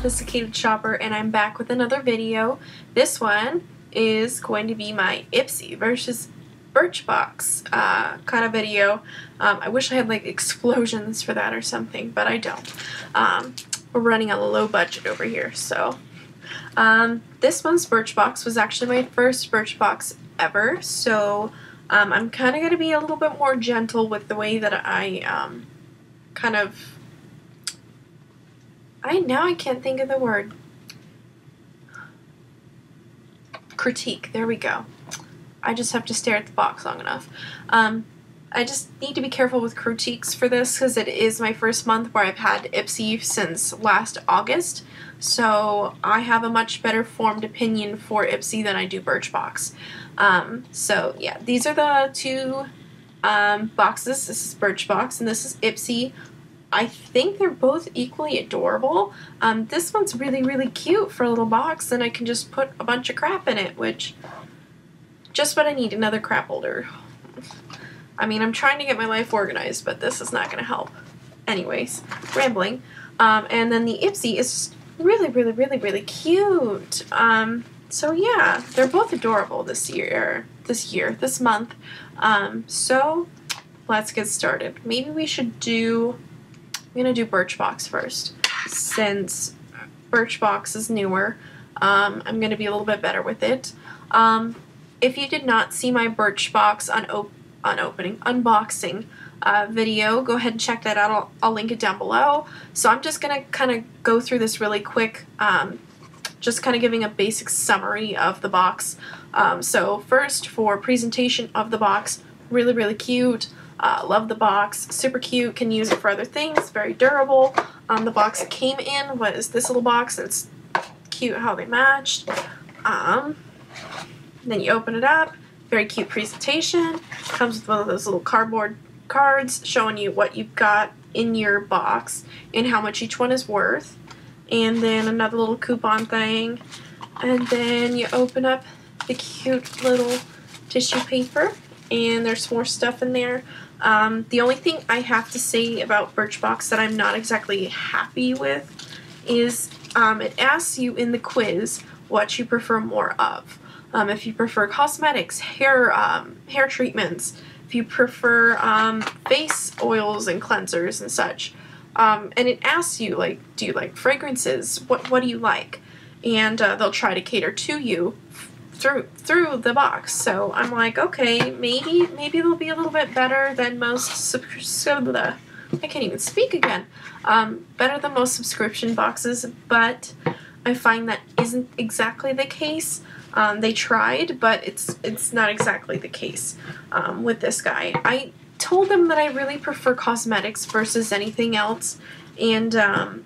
Sophisticated Shopper and I'm back with another video. This one is going to be my Ipsy versus Birchbox uh, kind of video. Um, I wish I had like explosions for that or something, but I don't. Um, we're running a low budget over here, so. Um, this one's Birchbox was actually my first Birchbox ever, so um, I'm kind of going to be a little bit more gentle with the way that I um, kind of I now I can't think of the word. Critique. There we go. I just have to stare at the box long enough. Um, I just need to be careful with critiques for this because it is my first month where I've had Ipsy since last August. So I have a much better formed opinion for Ipsy than I do Birchbox. Um, so yeah, these are the two um, boxes. This is Birchbox and this is Ipsy. I think they're both equally adorable. Um, this one's really, really cute for a little box, and I can just put a bunch of crap in it, which, just what I need, another crap holder. I mean, I'm trying to get my life organized, but this is not going to help. Anyways, rambling. Um, and then the Ipsy is really, really, really, really cute. Um, so yeah, they're both adorable this year, this year, this month. Um, so let's get started. Maybe we should do I'm going to do Birchbox first. Since Birchbox is newer, um, I'm going to be a little bit better with it. Um, if you did not see my Birchbox on, on unboxing uh, video, go ahead and check that out. I'll, I'll link it down below. So I'm just going to kind of go through this really quick, um, just kind of giving a basic summary of the box. Um, so first, for presentation of the box, really, really cute. Uh, love the box. Super cute. Can use it for other things. Very durable. Um, the box it came in was this little box. It's cute how they matched. Um, then you open it up. Very cute presentation. Comes with one of those little cardboard cards showing you what you've got in your box and how much each one is worth. And then another little coupon thing. And then you open up the cute little tissue paper and there's more stuff in there. Um, the only thing I have to say about Birchbox that I'm not exactly happy with is um, it asks you in the quiz what you prefer more of. Um, if you prefer cosmetics, hair um, hair treatments, if you prefer um, face oils and cleansers and such. Um, and it asks you like, do you like fragrances? What what do you like? And uh, they'll try to cater to you through through the box. So I'm like, okay, maybe maybe it'll be a little bit better than most subscription. I can't even speak again. Um, better than most subscription boxes, but I find that isn't exactly the case. Um, they tried, but it's it's not exactly the case um, with this guy. I told them that I really prefer cosmetics versus anything else, and um,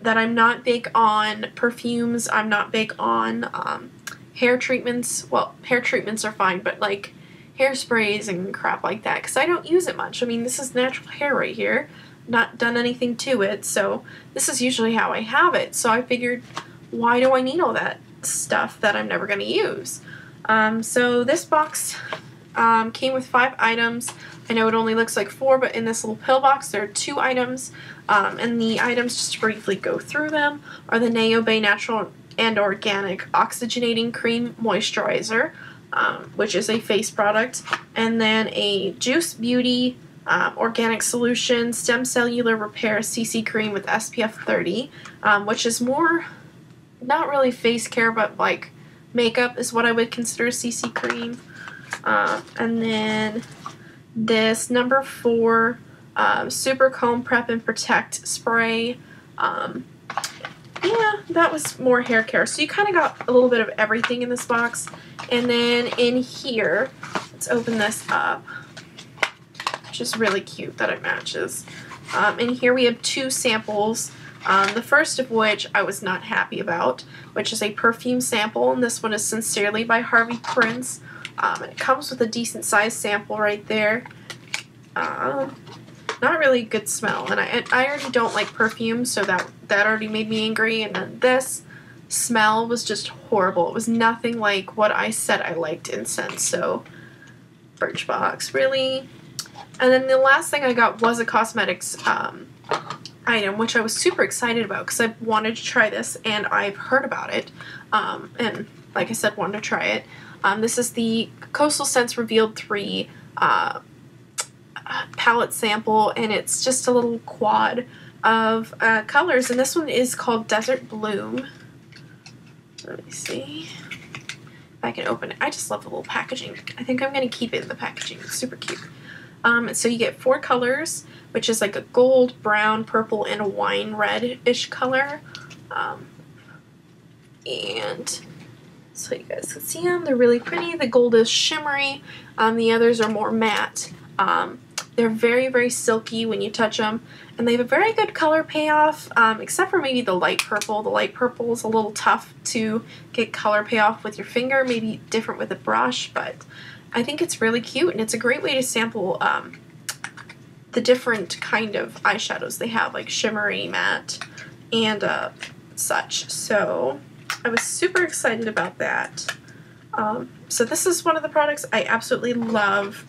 that I'm not big on perfumes. I'm not big on um, hair treatments, well, hair treatments are fine, but like hairsprays and crap like that, because I don't use it much. I mean, this is natural hair right here, not done anything to it, so this is usually how I have it. So I figured, why do I need all that stuff that I'm never going to use? Um, so this box um, came with five items. I know it only looks like four, but in this little pill box there are two items. Um, and the items, just briefly go through them, are the Neobe Natural and Organic Oxygenating Cream Moisturizer, um, which is a face product, and then a Juice Beauty um, Organic Solution Stem Cellular Repair CC Cream with SPF 30, um, which is more, not really face care, but like makeup is what I would consider a CC cream. Uh, and then this number four um, Super Comb Prep and Protect Spray. Um, yeah, that was more hair care. So you kind of got a little bit of everything in this box. And then in here, let's open this up. Which is really cute that it matches. Um, and here we have two samples. Um, the first of which I was not happy about, which is a perfume sample. And this one is Sincerely by Harvey Prince. Um, and it comes with a decent sized sample right there. Um, not really good smell. And I, I already don't like perfume, so that, that already made me angry. And then this smell was just horrible. It was nothing like what I said I liked incense, so Birchbox, really. And then the last thing I got was a cosmetics um, item, which I was super excited about because I wanted to try this and I've heard about it. Um, and like I said, wanted to try it. Um, this is the Coastal Scents Revealed 3 uh, palette sample, and it's just a little quad of uh, colors. And this one is called Desert Bloom. Let me see if I can open it. I just love the little packaging. I think I'm going to keep it in the packaging. It's super cute. Um, so you get four colors, which is like a gold, brown, purple, and a wine red-ish color. Um, and so you guys can see them. They're really pretty. The gold is shimmery. Um, the others are more matte. Um, they're very, very silky when you touch them. And they have a very good color payoff, um, except for maybe the light purple. The light purple is a little tough to get color payoff with your finger, maybe different with a brush, but I think it's really cute and it's a great way to sample um, the different kind of eyeshadows they have, like shimmery, matte, and uh, such. So I was super excited about that. Um, so this is one of the products I absolutely love.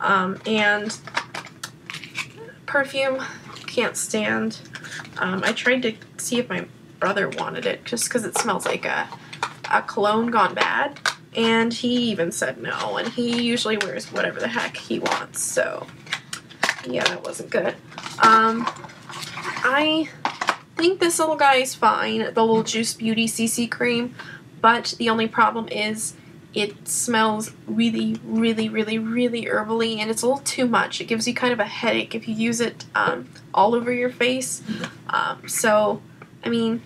Um, and perfume, can't stand. Um, I tried to see if my brother wanted it just because it smells like a, a cologne gone bad. And he even said no, and he usually wears whatever the heck he wants, so yeah, that wasn't good. Um, I think this little guy is fine, the little Juice Beauty CC cream, but the only problem is it smells really, really, really, really herbally, and it's a little too much. It gives you kind of a headache if you use it um, all over your face. Um, so, I mean,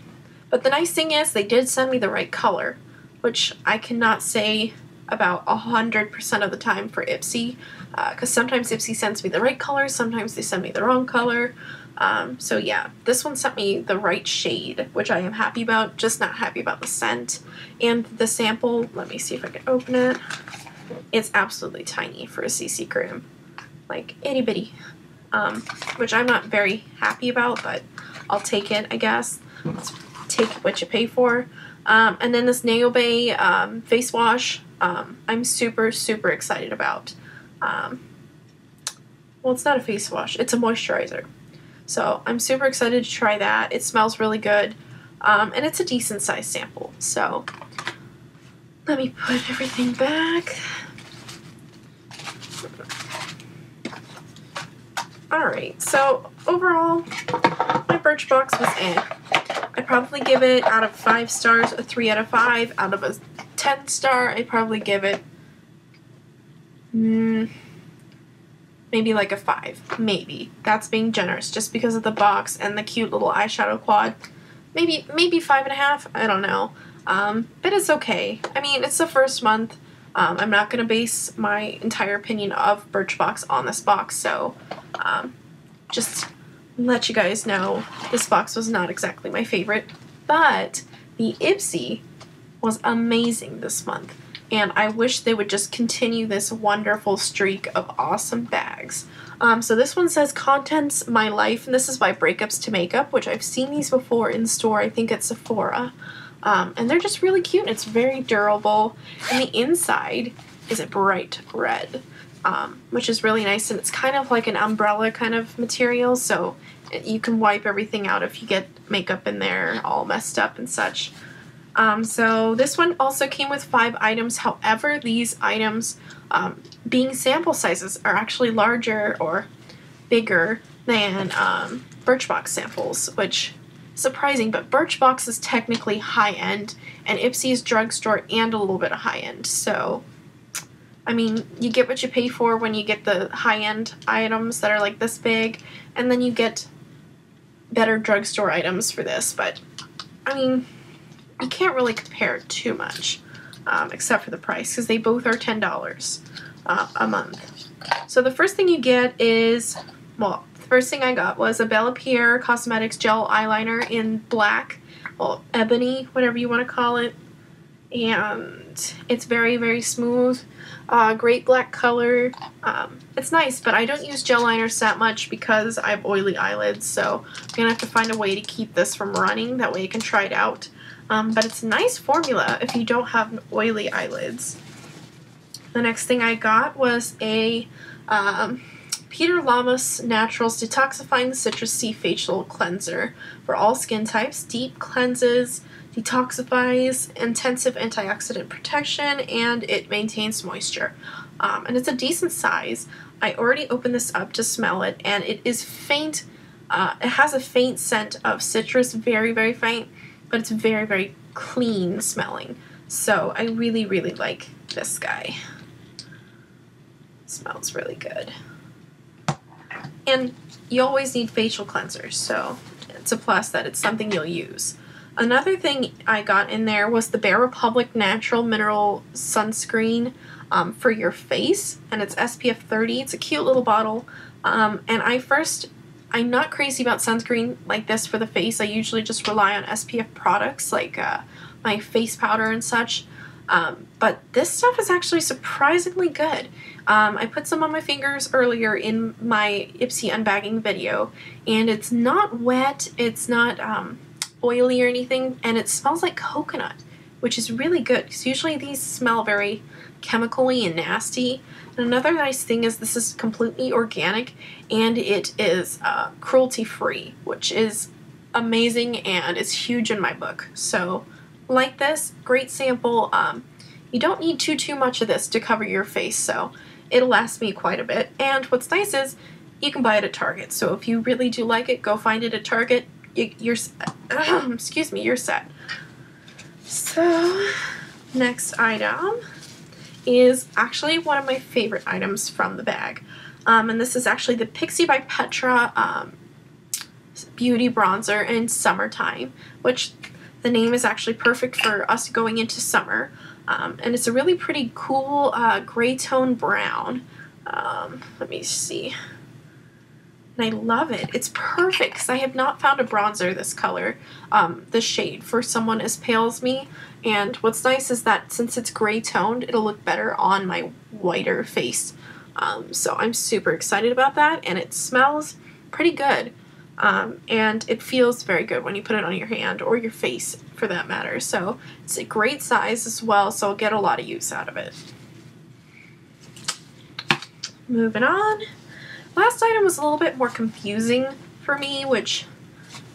but the nice thing is they did send me the right color, which I cannot say about 100% of the time for Ipsy, because uh, sometimes Ipsy sends me the right color, sometimes they send me the wrong color. Um, so yeah, this one sent me the right shade, which I am happy about, just not happy about the scent. And the sample, let me see if I can open it. It's absolutely tiny for a CC cream. Like, itty bitty. Um, which I'm not very happy about, but I'll take it, I guess. Let's take what you pay for. Um, and then this Naobe um, face wash, um, I'm super, super excited about. Um, well, it's not a face wash, it's a moisturizer. So I'm super excited to try that. It smells really good. Um, and it's a decent sized sample. So let me put everything back. Alright, so overall, my Birchbox was in. I'd probably give it out of 5 stars a 3 out of 5. Out of a 10 star, I'd probably give it... Mm, maybe like a 5. Maybe. That's being generous just because of the box and the cute little eyeshadow quad. Maybe maybe 5.5. I don't know. Um, but it's okay. I mean, it's the first month. Um, I'm not going to base my entire opinion of Birchbox on this box, so um, just let you guys know this box was not exactly my favorite, but the Ipsy was amazing this month and I wish they would just continue this wonderful streak of awesome bags. Um, so this one says Contents My Life, and this is by Breakups to Makeup, which I've seen these before in store, I think at Sephora. Um, and they're just really cute, and it's very durable. And the inside is a bright red, um, which is really nice, and it's kind of like an umbrella kind of material, so you can wipe everything out if you get makeup in there all messed up and such. Um, so this one also came with five items. However, these items, um, being sample sizes, are actually larger or bigger than um, Birchbox samples, which surprising. But Birchbox is technically high end, and Ipsy is drugstore and a little bit of high end. So, I mean, you get what you pay for when you get the high end items that are like this big, and then you get better drugstore items for this. But I mean you can't really compare too much, um, except for the price, because they both are $10 uh, a month. So the first thing you get is, well, the first thing I got was a Bella Pierre Cosmetics Gel Eyeliner in black, well, ebony, whatever you want to call it. And it's very, very smooth. Uh, great black color. Um, it's nice, but I don't use gel liners that much because I have oily eyelids, so I'm going to have to find a way to keep this from running. That way I can try it out. Um, but it's a nice formula if you don't have oily eyelids. The next thing I got was a um, Peter Lamas Naturals Detoxifying Citrus Facial Cleanser for all skin types. Deep cleanses, detoxifies, intensive antioxidant protection, and it maintains moisture. Um, and it's a decent size. I already opened this up to smell it, and it is faint. Uh, it has a faint scent of citrus, very, very faint, but it's very, very clean smelling. So I really, really like this guy. Smells really good. And you always need facial cleansers, so it's a plus that it's something you'll use. Another thing I got in there was the Bare Republic Natural Mineral Sunscreen um, for your face, and it's SPF 30. It's a cute little bottle. Um, and I first, I'm not crazy about sunscreen like this for the face. I usually just rely on SPF products like uh, my face powder and such. Um, but this stuff is actually surprisingly good. Um, I put some on my fingers earlier in my Ipsy unbagging video, and it's not wet, it's not um, oily or anything, and it smells like coconut, which is really good because usually these smell very chemically and nasty. And another nice thing is this is completely organic and it is uh, cruelty free, which is amazing and it's huge in my book. So like this, great sample. Um, you don't need too too much of this to cover your face, so it'll last me quite a bit. And what's nice is you can buy it at Target. So if you really do like it, go find it at Target. You, you're excuse me, you're set. So next item is actually one of my favorite items from the bag. Um, and this is actually the Pixi by Petra um, Beauty Bronzer in Summertime, which the name is actually perfect for us going into summer. Um, and it's a really pretty cool uh, gray tone brown. Um, let me see. And I love it. It's perfect because I have not found a bronzer this color, um, this shade, for someone as pale as me. And what's nice is that since it's gray toned, it'll look better on my whiter face. Um, so I'm super excited about that, and it smells pretty good. Um, and it feels very good when you put it on your hand or your face for that matter. So it's a great size as well, so I'll get a lot of use out of it. Moving on. Last item was a little bit more confusing for me, which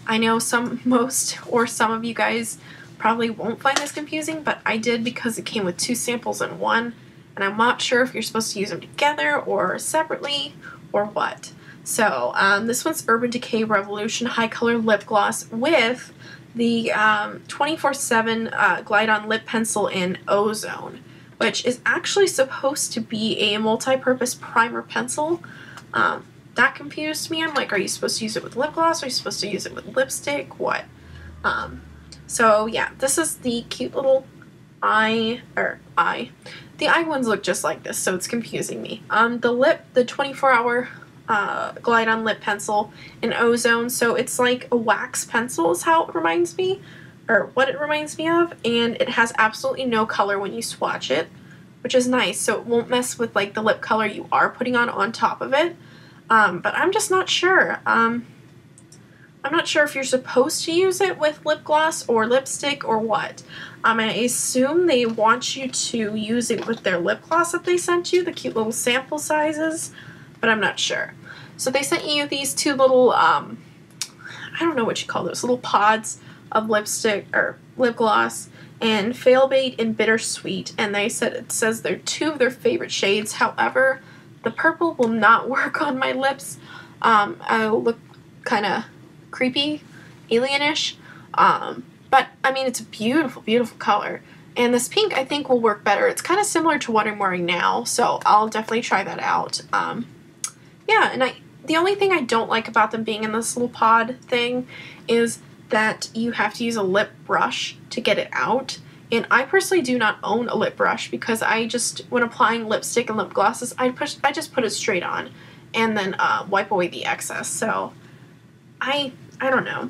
I know some, most, or some of you guys probably won't find this confusing, but I did because it came with two samples in one, and I'm not sure if you're supposed to use them together or separately or what. So um, this one's Urban Decay Revolution High Color Lip Gloss with the 24-7 um, uh, Glide On Lip Pencil in Ozone, which is actually supposed to be a multi-purpose primer pencil. Um, that confused me. I'm like, are you supposed to use it with lip gloss? Are you supposed to use it with lipstick? What? Um, so yeah, this is the cute little eye, or eye. The eye ones look just like this, so it's confusing me. Um, the lip, the 24 hour uh, Glide On Lip Pencil in Ozone. So it's like a wax pencil is how it reminds me, or what it reminds me of. And it has absolutely no color when you swatch it, which is nice. So it won't mess with like the lip color you are putting on on top of it. Um, but I'm just not sure. Um, I'm not sure if you're supposed to use it with lip gloss or lipstick or what. Um, I assume they want you to use it with their lip gloss that they sent you, the cute little sample sizes but I'm not sure. So they sent you these two little, um, I don't know what you call those, little pods of lipstick or lip gloss and Failbait and Bittersweet. And they said it says they're two of their favorite shades. However, the purple will not work on my lips. Um, I'll look kind of creepy, alienish. Um, but I mean, it's a beautiful, beautiful color. And this pink I think will work better. It's kind of similar to what I'm wearing now, so I'll definitely try that out. Um, yeah, and I the only thing I don't like about them being in this little pod thing is that you have to use a lip brush to get it out. And I personally do not own a lip brush because I just, when applying lipstick and lip glosses, I push, I just put it straight on and then uh, wipe away the excess. So I, I don't know.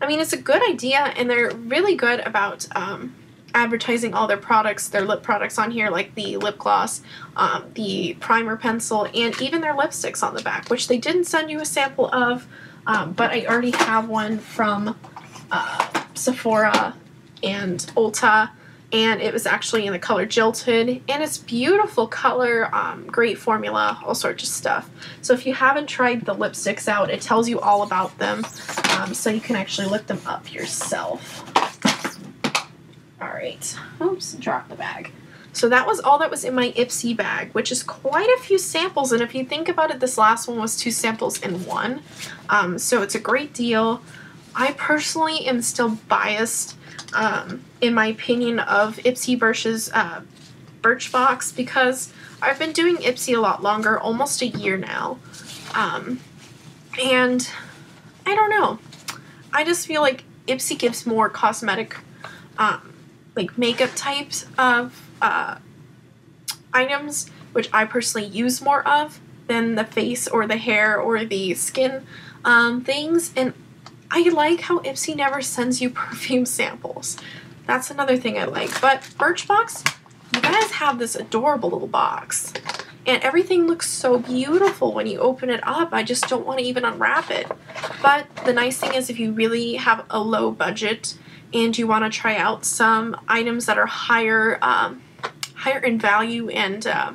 I mean, it's a good idea, and they're really good about um, advertising all their products, their lip products on here, like the lip gloss, um, the primer pencil, and even their lipsticks on the back, which they didn't send you a sample of, um, but I already have one from uh, Sephora and Ulta, and it was actually in the color Jilted, and it's beautiful color, um, great formula, all sorts of stuff. So if you haven't tried the lipsticks out, it tells you all about them, um, so you can actually look them up yourself. All right, oops, drop the bag. So that was all that was in my Ipsy bag, which is quite a few samples. And if you think about it, this last one was two samples in one. Um, so it's a great deal. I personally am still biased um, in my opinion of Ipsy versus uh, Birchbox because I've been doing Ipsy a lot longer, almost a year now. Um, and I don't know. I just feel like Ipsy gives more cosmetic, um, like makeup types of uh, items, which I personally use more of than the face or the hair or the skin um, things. And I like how Ipsy never sends you perfume samples. That's another thing I like. But Birchbox, you guys have this adorable little box. And everything looks so beautiful when you open it up. I just don't want to even unwrap it. But the nice thing is if you really have a low budget and you want to try out some items that are higher, um, higher in value and uh,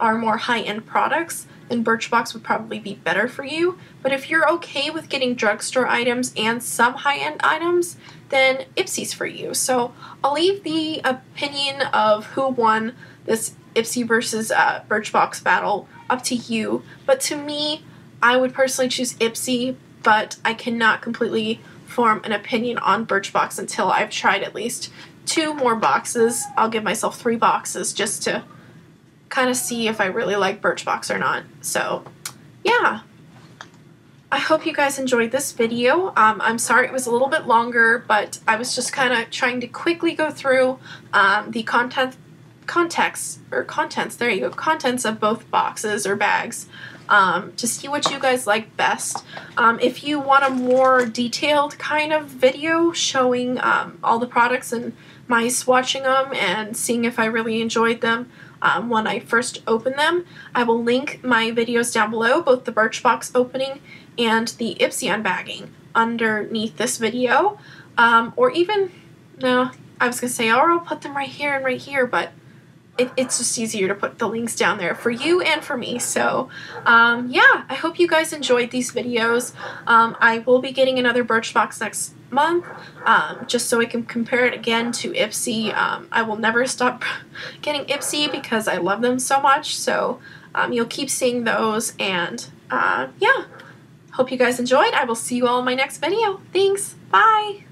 are more high-end products, then Birchbox would probably be better for you. But if you're okay with getting drugstore items and some high-end items, then Ipsy's for you. So I'll leave the opinion of who won this Ipsy versus uh, Birchbox battle up to you. But to me, I would personally choose Ipsy, but I cannot completely form an opinion on Birchbox until I've tried at least two more boxes. I'll give myself three boxes just to kind of see if I really like Birchbox or not. So, yeah. I hope you guys enjoyed this video. Um, I'm sorry it was a little bit longer, but I was just kind of trying to quickly go through um, the content, context, or contents, there you go, contents of both boxes or bags um, to see what you guys like best. Um, if you want a more detailed kind of video showing um, all the products and my swatching them and seeing if I really enjoyed them, um, when I first open them. I will link my videos down below, both the Birchbox opening and the Ipsy unbagging underneath this video. Um, or even, no, I was going to say, or I'll put them right here and right here, but it, it's just easier to put the links down there for you and for me. So um, yeah, I hope you guys enjoyed these videos. Um, I will be getting another Birchbox next month um, just so I can compare it again to Ipsy. Um, I will never stop getting Ipsy because I love them so much. So um, you'll keep seeing those and uh, yeah. Hope you guys enjoyed. I will see you all in my next video. Thanks. Bye.